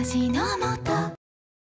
味の素